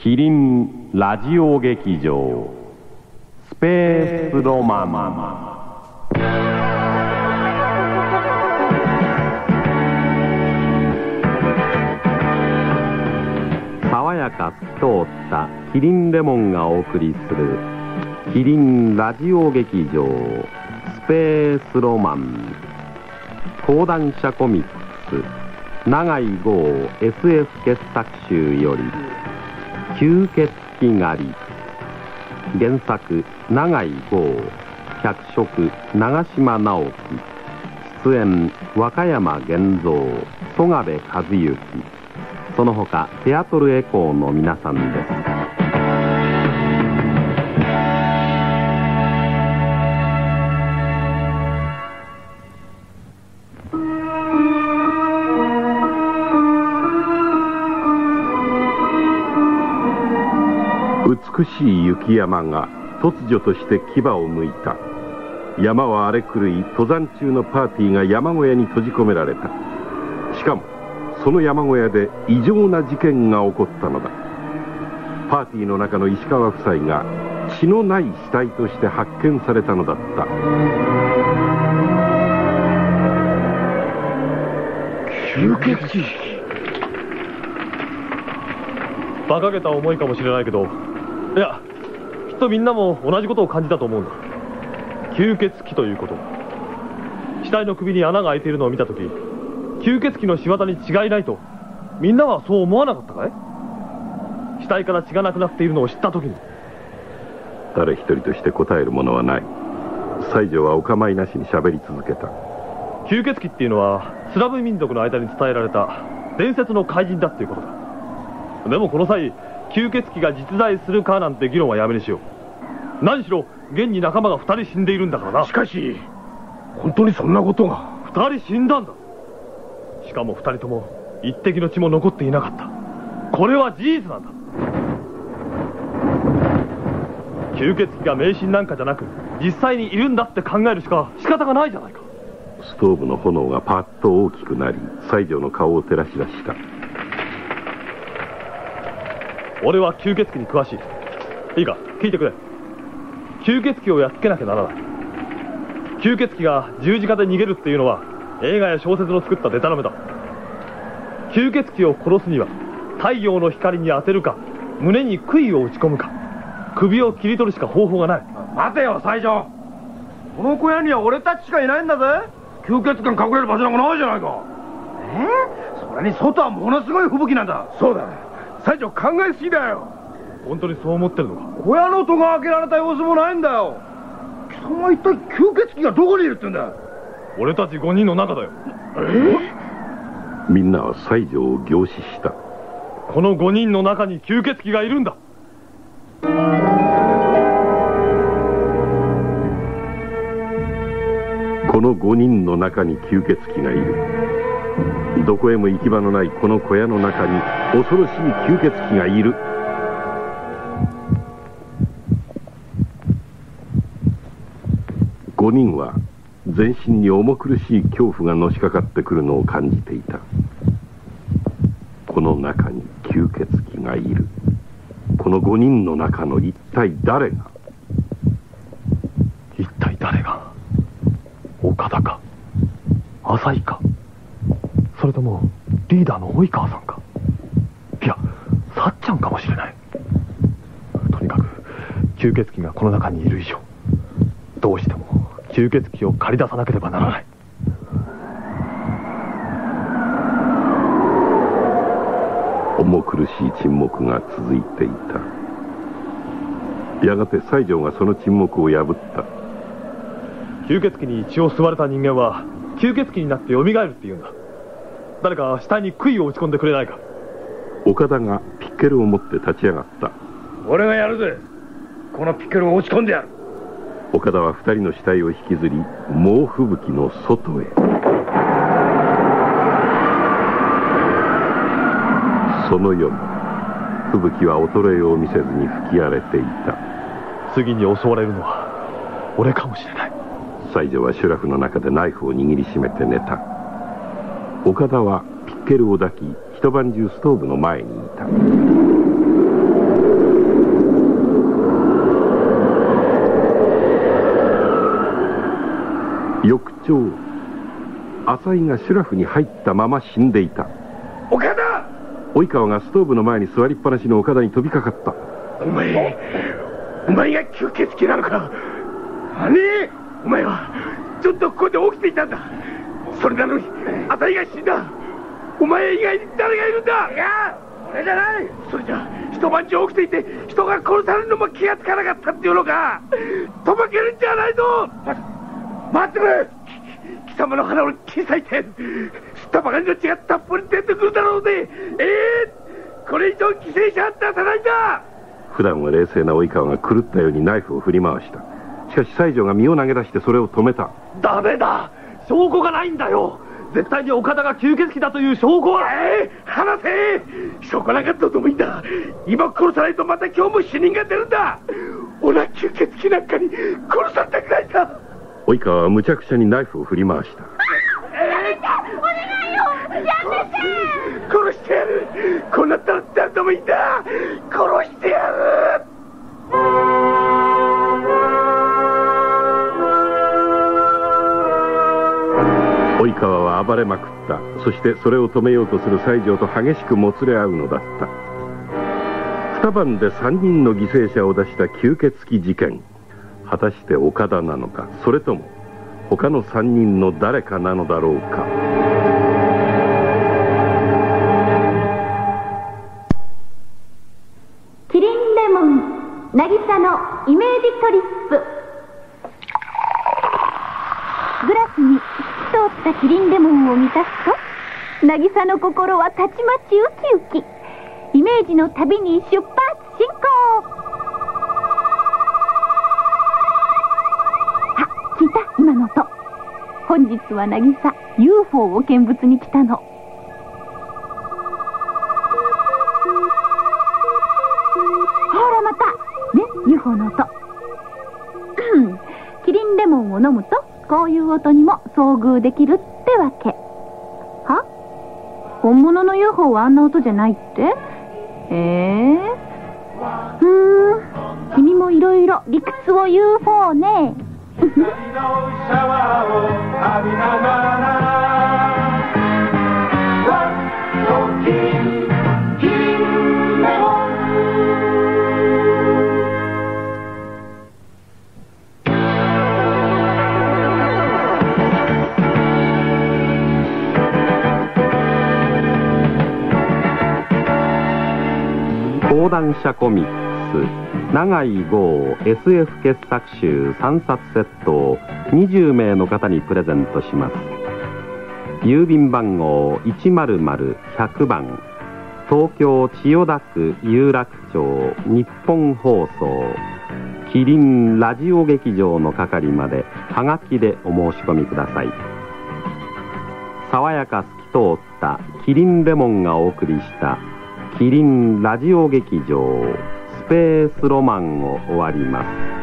キリンラジオ劇場。スペースロマン。爽やか透き通ったキリンレモンがお送りするキリンラジオ劇場。スペースロマン。講談社コミックス。長井豪 SF 傑作集より。吸血鬼狩り。原作永井豪。脚色長島直樹。出演和歌山源三曽我部和幸。その他テアトルエコーの皆さんです。美しい雪山が突如として牙をむいた。山は荒れ狂い登山中のパーティーが山小屋に閉じ込められた。しかもその山小屋で異常な事件が起こったのだ。パーティーの中の石川夫妻が血のない死体として発見されたのだった。吸血鬼。馬鹿げた思いかもしれないけどいやきっとみんなも同じことを感じたと思うんだ。吸血鬼ということ。死体の首に穴が開いているのを見た時吸血鬼の仕業に違いないとみんなはそう思わなかったかい？死体から血がなくなっているのを知った時に。誰一人として答えるものはない。西条はお構いなしに喋り続けた。吸血鬼っていうのはスラブ民族の間に伝えられた伝説の怪人だっていうことだ。でもこの際吸血鬼が実在するかなんて議論はやめにしよう。何しろ現に仲間が2人死んでいるんだからな。しかし本当にそんなことが。2人死んだんだ。しかも2人とも一滴の血も残っていなかった。これは事実なんだ。吸血鬼が迷信なんかじゃなく実際にいるんだって考えるしか仕方がないじゃないか。ストーブの炎がパッと大きくなり西条の顔を照らし出した俺は吸血鬼に詳しい。いいか聞いてくれ。吸血鬼をやっつけなきゃならない。吸血鬼が十字架で逃げるっていうのは映画や小説の作ったデタラメだ。吸血鬼を殺すには太陽の光に当てるか胸に杭を打ち込むか首を切り取るしか方法がない。待てよ西条。この小屋には俺たちしかいないんだぜ。吸血鬼が隠れる場所なんかないじゃないか。え？それに外はものすごい吹雪なんだ。そうだ西条考えすぎだよ。本当にそう思ってるのか？小屋の戸が開けられた様子もないんだよ。貴様は一体吸血鬼がどこにいるって言うんだ？俺たち5人の中だよ。みんなは西条を凝視した。この5人の中に吸血鬼がいるんだ。この5人の中に吸血鬼がいるどこへも行き場のないこの小屋の中に恐ろしい吸血鬼がいる。5人は全身に重苦しい恐怖がのしかかってくるのを感じていた。この中に吸血鬼がいる。この5人の中の一体誰が？一体誰が？岡田か？浅井か？それともリーダーの及川さんか？いやさっちゃんかもしれない。とにかく吸血鬼がこの中にいる以上どうしても吸血鬼を借り出さなければならない。重苦しい沈黙が続いていた。やがて西条がその沈黙を破った。吸血鬼に血を吸われた人間は吸血鬼になって蘇るっていうんだ誰か死体に杭を打ち込んでくれないか。岡田がピッケルを持って立ち上がった。俺がやるぜ。このピッケルを落ち込んでやる。岡田は二人の死体を引きずり猛吹雪の外へ。その夜吹雪は衰えを見せずに吹き荒れていた。次に襲われるのは俺かもしれない。西条はシュラフの中でナイフを握りしめて寝た岡田はピッケルを抱き一晩中ストーブの前にいた。翌朝浅井がシュラフに入ったまま死んでいた。岡田及川がストーブの前に座りっぱなしの岡田に飛びかかった。お前お前が吸血鬼なのか何？お前はちょっとここで起きていたんだ。それなのに浅井が死んだ。お前以外に誰がいるんだ。いや俺じゃない。それじゃ一晩中起きていて人が殺されるのも気がつかなかったっていうのか。とぼけるんじゃないぞ。待ってくれ。貴様の鼻を小さい点吸ったばかりの血がたっぷり出てくるだろうねええ。ー、これ以上犠牲者出さないんだ。普段は冷静な及川が狂ったようにナイフを振り回した。しかし西条が身を投げ出してそれを止めた。ダメだ証拠がないんだよ。絶対に岡田が吸血鬼だという証拠は。えー、話せ。証拠なかったともいいんだ今殺さないとまた今日も死人が出るんだ。俺は吸血鬼なんかに殺されたくないんだ。及川はむちゃくちゃにナイフを振り回した。殺してやる。こうなったら誰でもいいんだ。殺してやる川は暴れまくった。そしてそれを止めようとする西条と激しくもつれ合うのだった。二晩で3人の犠牲者を出した吸血鬼事件。果たして岡田なのか。それとも他の3人の誰かなのだろうか。キリンレモン渚のイメージトリップグラスにたキリンレモンを満たすと渚の心はたちまちウキウキ。イメージの旅に出発進行。あ聞いた今の音。本日は渚 UFO を見物に来たの。ほらまた。ね UFO の音。キリンレモンを飲むとこういう音にも遭遇できるってわけ。は？本物の UFO はあんな音じゃないって？ええふーん。君もいろいろ理屈を UFO ねシャワーを浴びながら講談社コミックス長井豪 SF 傑作集3冊セットを20名の方にプレゼントします。郵便番号100-100番。東京千代田区有楽町日本放送。キリンラジオ劇場の係まではがきでお申し込みください。爽やか透き通ったキリンレモンがお送りしたキリンラジオ劇場スペースロマンを終わります。